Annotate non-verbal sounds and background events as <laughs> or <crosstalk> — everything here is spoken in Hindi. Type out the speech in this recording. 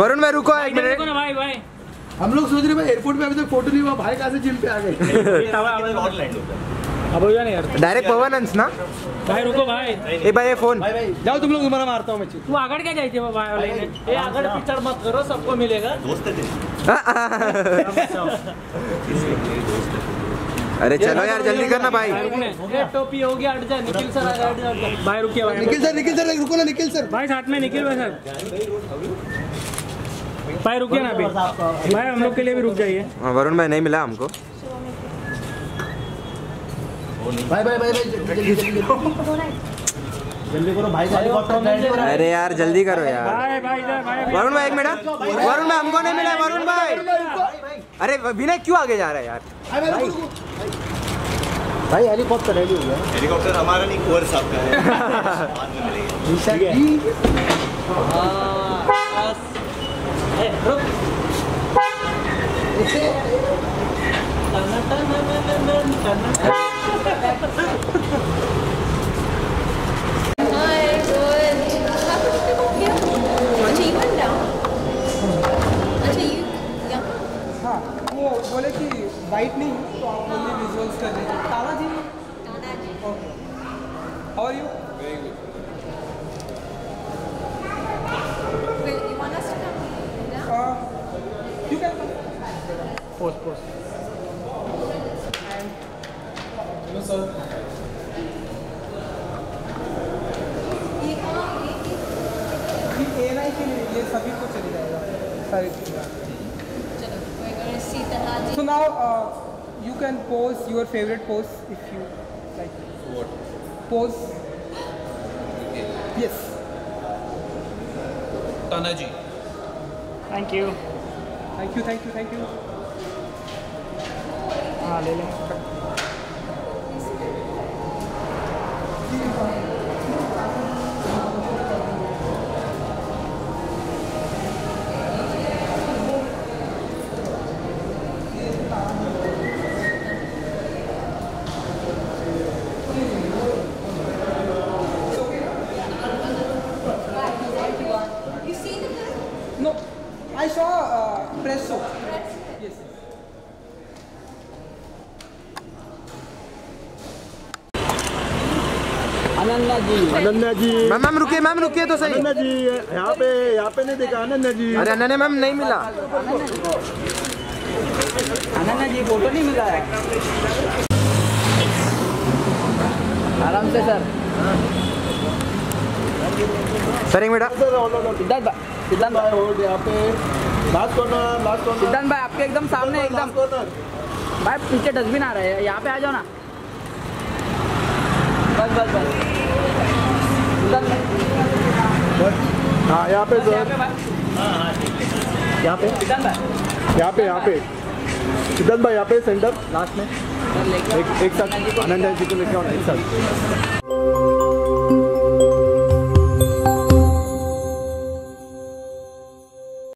वरुण भाई रुको एक मिनट। भाई भाई। हम लोग सोच रहे भाई एयरपोर्ट पे अभी तक फ़ोटो नहीं हुआ भाई कहाँ से जिम पे आ गए? <laughs> अब हो नहीं यार। डायरेक्ट पवन हंस ना? भाई रुको भाई। ए भाई ये फ़ोन जाओ तुम लोग तुम्हारा मारता हूँ मैं तू आगड़ क्या जायचे भाई लઈને ये आगड़ पिछड़ मत करो सबको मिलेगा। दोस्त है <laughs> अरे चलो यार जल्दी करना भाई। टोपी हो गया हट जा निखिल सर आ गया जा, भाई रुकिए निखिल सर निखिल सर रुको ना निखिल सर। भाई साथ में निखिल भाई सर। भाई रुकिए ना अभी। भाई हम लोग के लिए भी रुक जाइए। हाँ, वरुण भाई नहीं मिला हमको। भाई भाई भाई भाई जल्दी करो। भाई अरे यार जल्दी करो यार। भाई भाई इधर भाई वरुण भाई एक मिनट। वरुण भाई हमको नहीं मिला वरुण भाई अरे विनय क्यों आगे जा रहा है यार। भाई हेलीकॉप्टर रेडी हो। गया हेलीकॉप्टर हमारा नहीं कुंवर साहब का है। <laughs> बाद में मिलेगा। बोले कि वाइट नहीं हूँ तो आप ओनली विजुअल्स कर रहे हैं Tara ji ji. How are you Wait, you can post post ये कहाँ ये ए एन आई के लिए ये सभी को चली जाएगा सारी चीज़ें चलो we're gonna see Tana ji. So now uh, you can pose your favorite pose if you like. What? Pose. Yes. Tanaji Thank you thank you, thank you. हाँ ले लें I saw uh, presso. press? Yes. Ananya ji Ananya ji ma'am ma'am रुकिए मैम रुकिए तो सही अनन्या जी यहाँ पे यहाँ पे नहीं देखा अनन्या जी अरे अनन्या मैम नहीं मिला। अनन्या जी फ़ोटो नहीं मिला है। आराम से सर सर एक मिनट। सिद्धार्थ सिद्धार्थ भाई होल्ड यहाँ पे। लास्ट कॉर्नर लास्ट कॉर्नर सिद्धांत भाई आपके एकदम सामने एकदम। भाई पीछे डस्टबिन आ रहे हैं यहाँ पे आ जाओ ना। बस बस बस। हाँ यहाँ पे यहाँ सर पे भाई। यहाँ पे। यहाँ पे यहाँ पे। सिद्धार्थ भाई यहाँ पे सेंटर लास्ट में। एक एक साथ। अनन्या जी को लेके आओ एक साथ।